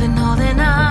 And all been I.